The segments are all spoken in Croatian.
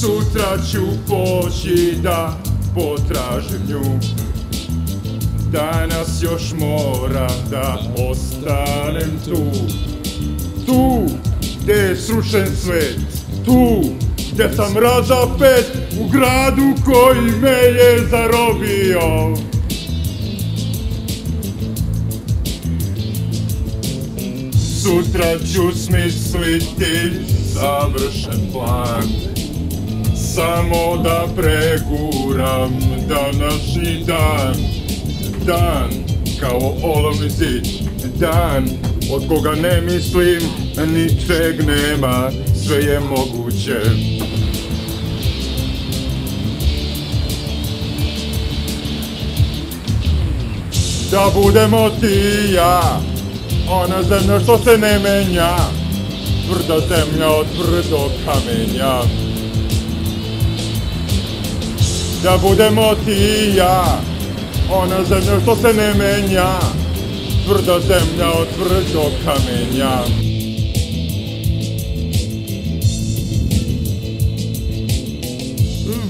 Sutra ću poći da potražim nju. Danas još moram da ostanem tu. Tu gdje je srušen svet Tu gdje sam razapet u gradu koji me je zarobio. Sutra ću smisliti završen plan. Samo da preguram današnji dan. Dan kao olovni zid Dan od koga ne mislim ničeg nema Sve je moguće. Da budemo ti i ja Ona zemlja što se ne menja Tvrda zemlja od tvrdog kamenja. Da budemo ti i ja Ona zemlja što se ne menja Tvrda zemlja od tvrdog kamenja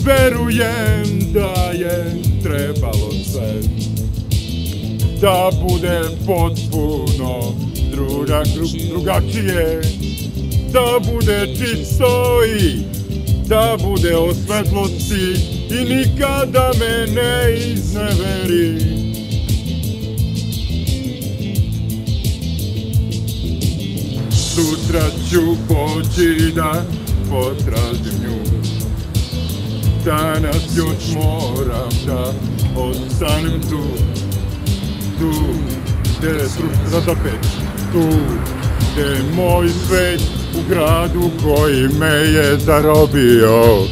Verujem da je trebalo sve Da bude potpuno druga, drugačije Da bude čisto i da bude o svetlosti i nikada me ne izneveri. Sutra ću poći da potražim nju. Danas još moram da ostanem tu. Tu gdje je razapet. Tu gdje je moj svet u gradu koji me je zarobio.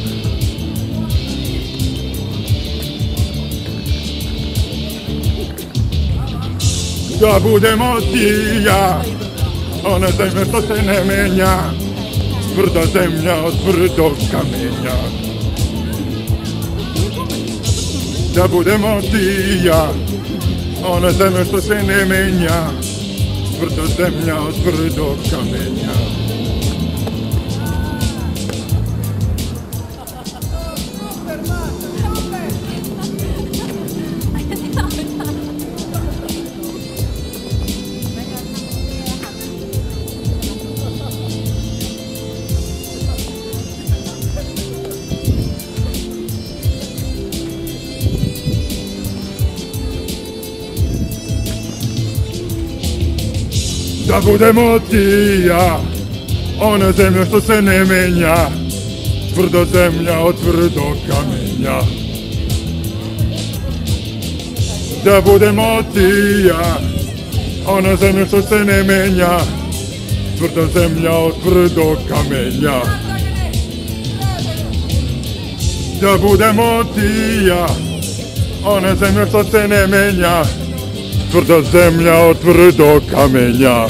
Da budemo ti i ja, ona zemlja što se ne menja, tvrda zemlja od kamenja. Da budemo ti i ja, ona zemlja što se ne menja, tvrda zemlja od kamenja. Da budemo ti ja. Ona zemlja što se ne menja Tvrda zemlja od tvrdog kamenja. Da budemo ti ja Ona zemlja što se ne menja Tvrda zemlja od tvrdog kamenja. Da budemo ti ja Ona zemlja što se ne menja Tvrda zemlja od tvrdog kamenja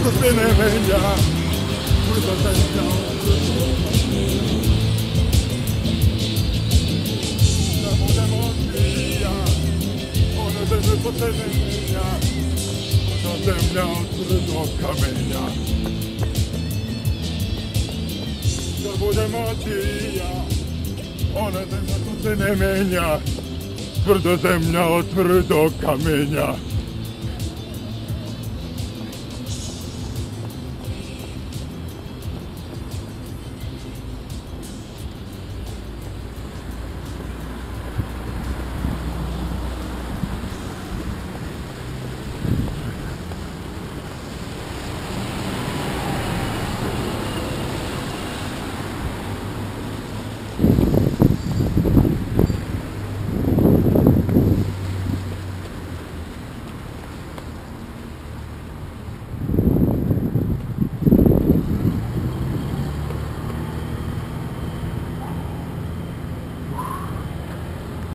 što se ne menja Tvrda zemlja od tvrdog kamenja Da budemo ti i ja Ona zemlja što se ne menja Tvrda zemlja od tvrdog kamenja